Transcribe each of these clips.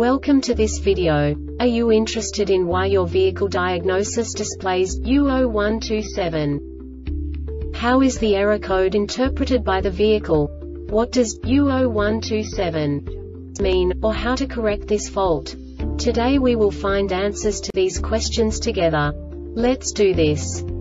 Welcome to this video. Are you interested in why your vehicle diagnosis displays U0127? How is the error code interpreted by the vehicle? What does U0127 mean, or how to correct this fault? Today we will find answers to these questions together. Let's do this.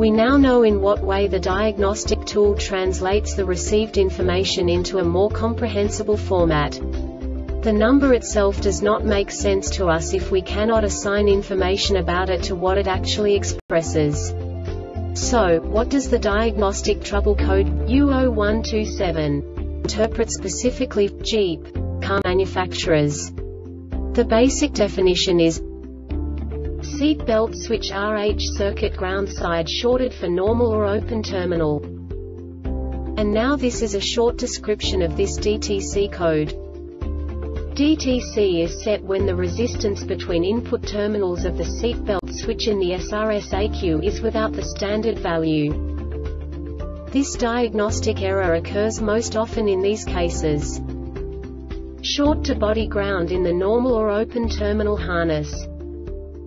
We now know in what way the diagnostic tool translates the received information into a more comprehensible format. The number itself does not make sense to us if we cannot assign information about it to what it actually expresses. So, what does the diagnostic trouble code U0127 interpret specifically Jeep car manufacturers? The basic definition is Seat belt switch RH circuit ground side shorted for normal or open terminal. And now this is a short description of this DTC code. DTC is set when the resistance between input terminals of the seatbelt switch and the SRS-ECU is without the standard value. This diagnostic error occurs most often in these cases. Short to body ground in the normal or open terminal harness.